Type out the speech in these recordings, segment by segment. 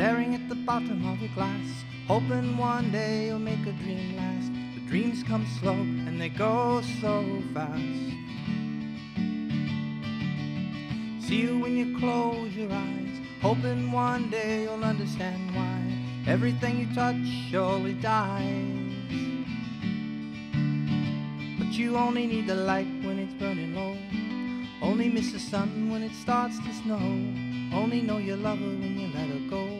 Staring at the bottom of your glass, hoping one day you'll make a dream last. The dreams come slow and they go so fast. See you when you close your eyes, hoping one day you'll understand why everything you touch surely dies. But you only need the light when it's burning low. Only miss the sun when it starts to snow. Only know you love her when you let her go.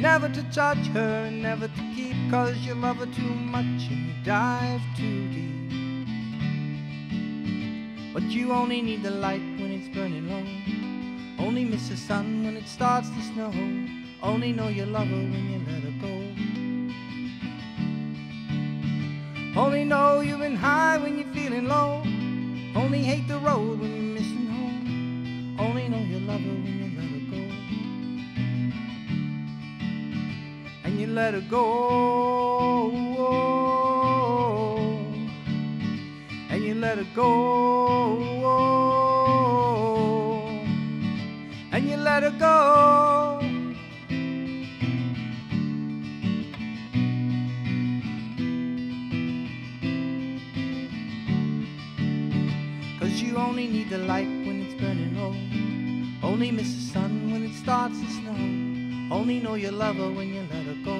never to touch her and never to keep. Cause you love her too much and you dive too deep. But you only need the light when it's burning low. Only miss the sun when it starts to snow. Only know you love her when you let her go. Only know you've been high when you're feeling low. Only hate the road when you're missing home. Only know you love her when you let her let her go. And you let her go. And you let her go. Cause you only need the light when it's burning low. Only miss the sun when it starts to snow. Only know you love her when you let her go.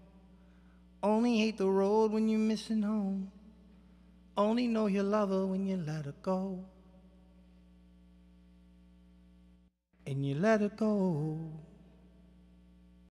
Only hate the road when you're missing home. Only know you love her when you let her go. And you let her go.